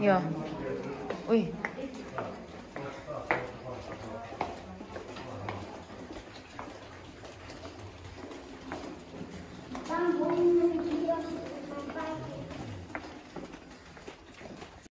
有，喂